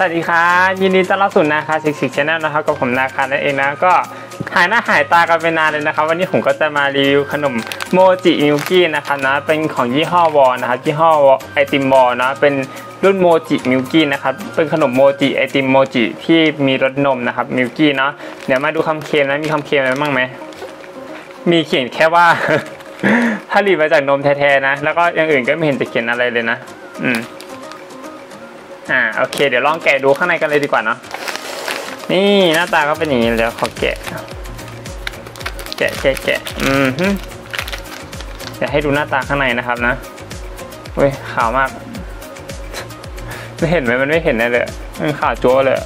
สวัสดีครับยินดีต้อนรับสู่นาคา Six Six Channel นะครับกับผมนาคานั่นเองนะก็หายหน้าหายตากันไปนานเลยนะครับ วันนี้ผมก็จะมารีวิวขนมโมจิ Milky นะครับนะเป็นของยี่ห้อ Wall's นะครับยี่ห้อไอติม Wall's นะเป็นรุ่นโมจิ Milky นะครับ เป็นขนมโมจิไอติมโมจิที่มีรสนมนะครับ Milky เนาะเดี๋ยวมาดูคำเคลมนะมีคำเคลมอะไรบ้างไหมมีเขียนแค่ว่าถ้ารีบมาจากนมแท้ๆนะ แล้วก็อย่างอื่นก็ไม่เห็นจะเขียนอะไรเลยนะ อืม อ่าโอเค เดี๋ยวลองแกะดูข้างในกันเลยดีกว่าเนาะนี่หน้าตาก็เป็นอย่างนี้แล้วขอแกะ แกะแกะแกะอืมฮึเดี๋ยวให้ดูหน้าตาข้างในนะครับนะเว้ยขาวมากไม่เห็นไหมมันไม่เห็นเลยมันขาวจั๊วเลย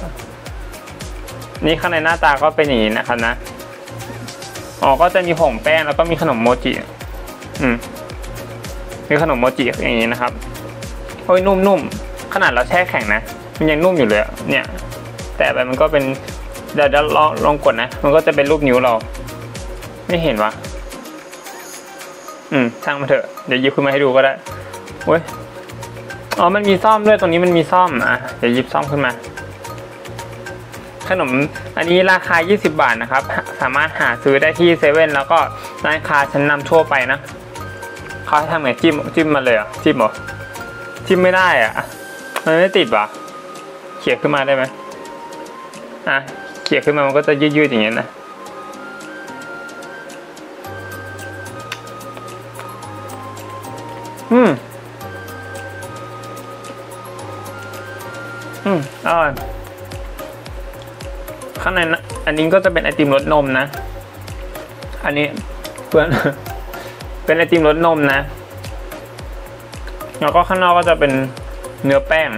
นี่ข้างในหน้าตาก็เป็นอย่างนี้นะครับนะอ๋อก็จะมีผงแป้งแล้วก็มีขนมโมจิอืมมีขนมโมจิอย่างนี้นะครับโอ้ยนุ่มๆ ขนาดเราแช่แข็งนะ มันยังนุ่มอยู่เลยเนี่ยแต่ไปมันก็เป็นเดี๋ยวลองลองกดนะ มันก็จะเป็นรูปนิ้วเรา ไม่เห็นวะอืมช่างมาเถอะเดี๋ยวยิบขึ้นมาให้ดูก็ได้เว้ยอ๋อมันมีซ่อมด้วยตรงนี้มันมีซ่อมอะเดี๋ยวยิบซ่อมขึ้นมา ขนมอันนี้ราคา 20 บาทนะครับ สามารถหาซื้อได้ที่เซเว่นแล้วก็ร้านค้าชั้นนำทั่วไปนะเขาให้ทำไงจิ้มจิ้มมาเลยอะจิ้มเหรอจิ้มไม่ได้อะ มันไม่ติดวะเขี่ยขึ้นมาได้ไหมอะเขี่ยขึ้นมามันก็จะยืดๆอย่างเงี้ยนะอืมอืมอร่อยข้างในนะอันนี้ก็จะเป็นไอติมรสนมนะ อันนี้เพื่อนเป็นไอติมรสนมนะ แล้วก็ข้างนอกก็จะเป็น เนื้อแป้ง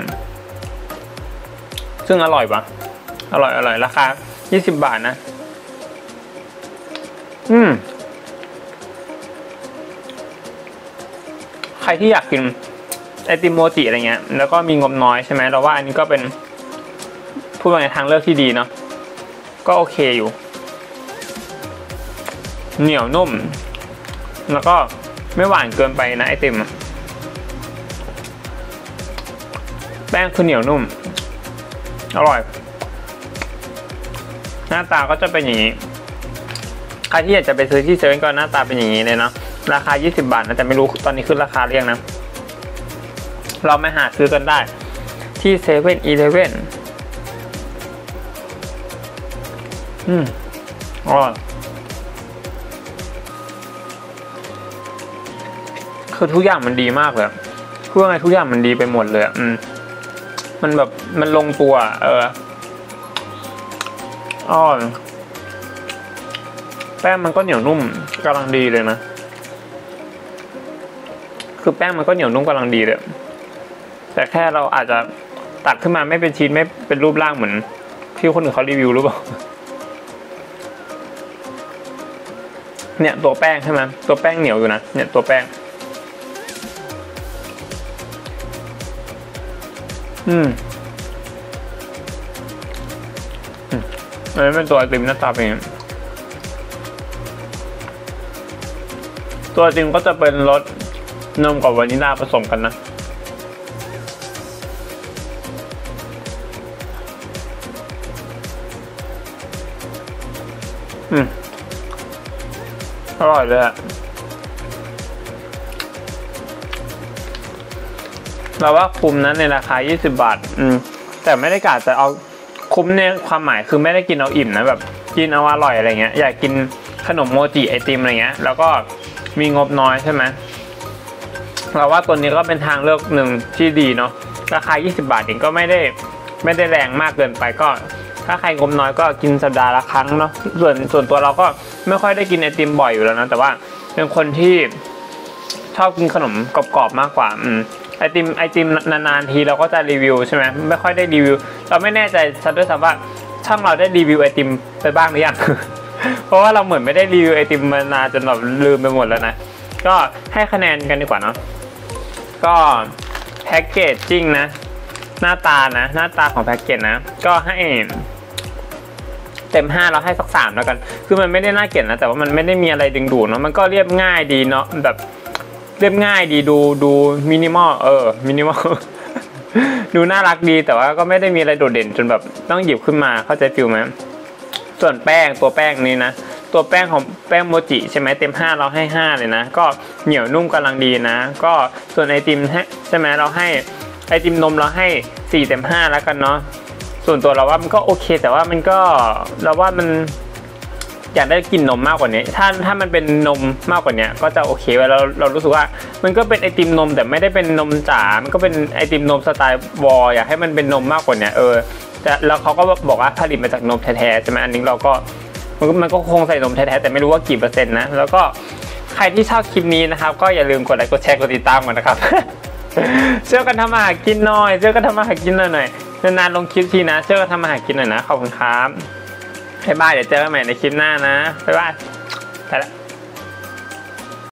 ซึ่งอร่อยปะอร่อยอร่อยราคา 20 บาทนะ อืม ใครที่อยากกินไอติมโมจิอะไรเงี้ย แล้วก็มีงบน้อยใช่ไหมเราว่าอันนี้ก็เป็นพูดว่าไงทางเลือกที่ดีเนาะ ก็โอเคอยู่ เหนียวนุ่ม แล้วก็ไม่หวานเกินไปนะไอติม ป้งคือเหนียวนุ่ม อร่อย หน้าตาก็จะเป็นอย่างนี้ ใครที่อยากจะไปซื้อที่เซเว่นก็หน้าตาเป็นอย่างนี้เลยเนาะ ราคา 20 บาทนะแต่ไม่รู้ตอนนี้ขึ้นราคาเรียงนะ เราไม่หาซื้อกันได้ ที่เซเว่นอีเลเว่นอืมอร่อยคือทุกอย่างมันดีมากเลยเพื่อไงทุกอย่างมันดีไปหมดเลย อืม มันแบบมันลงตัวเอออ๋อแป้งมันก็เหนียวนุ่มกำลังดีเลยนะคือแป้งมันก็เหนียวนุ่มกำลังดีเลยแต่แค่เราอาจจะตัดขึ้นมาไม่เป็นชิ้นไม่เป็นรูปร่างเหมือนที่คนอื่นเขารีวิวหรือเปล่าเนี่ยตัวแป้งใช่ไหมตัวแป้งเหนียวอยู่นะเนี่ยตัวแป้ง อืมอันนี้เป็นตัวไอติมหน้าตาเป็นองตัวไอติมก็จะเป็นรสนมกับวานิลลาผสมกันนะอืมอร่อยเลยอะ เราว่าคุ้มนะในราคา 20 บาท อืม แต่ไม่ได้กะจะเอาคุ้มในความหมายคือไม่ได้กินเอาอิ่มนะแบบกินเอาอร่อยอะไรเงี้ย อยากกินขนมโมจิไอติมอะไรเงี้ย แล้วก็มีงบน้อยใช่ไหมเราว่าตัวนี้ก็เป็นทางเลือกหนึ่งที่ดีเนาะ ราคา 20 บาทเองก็ไม่ได้ไม่ได้แรงมากเกินไปก็ ถ้าใครงบน้อยก็กินสัปดาห์ละครั้งเนาะ ส่วนส่วนตัวเราก็ไม่ค่อยได้กินไอติมบ่อยอยู่แล้วนะ แต่ว่าเป็นคนที่ชอบกินขนมกรอบๆมากกว่า อืม ไอติมไอติมนานๆทีเราก็จะรีวิวใช่ไหมไม่ค่อยได้รีวิว เราไม่แน่ใจซะด้วยซ้ำว่าช่างเราได้รีวิวไอติมไปบ้างหรือยังเพราะว่าเราเหมือนไม่ได้รีวิวไอติมมานานจนแบบลืมไปหมดแล้วนะก็ให้คะแนนกันดีกว่าเนาะก็แพ็กเกจจิ้งนะ หน้าตานะ หน้าตาของแพ็กเกจนะ ก็ให้เต็มห้าเราให้สักสามแล้วกัน คือมันไม่ได้น่าเกลียดนะ แต่ว่ามันไม่ได้มีอะไรดึงดูดเนาะมันก็เรียบง่ายดีเนาะแบบ เรียบง่ายดีดูดูมินิมอลเออมินิมอลดูน่ารักดีแต่ว่าก็ไม่ได้มีอะไรโดดเด่นจนแบบต้องหยิบขึ้นมาเข้าใจฟิลไหมส่วนแป้งตัวแป้งนี้นะ ตัวแป้งของแป้งโมจิใช่ไหมเต็ม 5 เราให้ 5 เลยนะ ก็เหนียวนุ่มกำลังดีนะ ก็ส่วนไอติมให้ใช่ไหมเราให้ไอติมนมเราให้ 4 เต็ม 5 แล้วกันเนาะส่วนตัวเราว่ามันก็โอเค แต่ว่ามันก็เราว่ามัน อยากได้กินนมมากกว่านี้ ถ้าถ้ามันเป็นนมมากกว่านี้ก็จะโอเคไว้เราเรารู้สึกว่า มันก็เป็นไอติมนมแต่ไม่ได้เป็นนมจ๋า มันก็เป็นไอติมนมสไตล์วอลอยากให้มันเป็นนมมากกว่านี้เออแต่แล้วเขาก็บอกว่าผลิตมาจากนมแท้ๆใช่ไหมอันนี้เราก็มันก็มันก็คงใส่นมแท้ๆแต่ไม่รู้ว่ากี่เปอร์เซ็นต์นะแล้วก็ใครที่ชอบคลิปนี้นะครับ ก็อย่าลืมกดไลค์กดแชร์กดติดตามกันนะครับเชื่อกันทำมาหากินหน่อยเชื่อกันทำมาหากินหน่อยหน่อยนานๆลงคลิปทีนะเชื่อกันทำมาหากินหน่อยนะขอบคุณครับ บ๊ายบายเดี๋ยวเจอกันใหม่ในคลิปหน้านะบ๊ายบายไปละ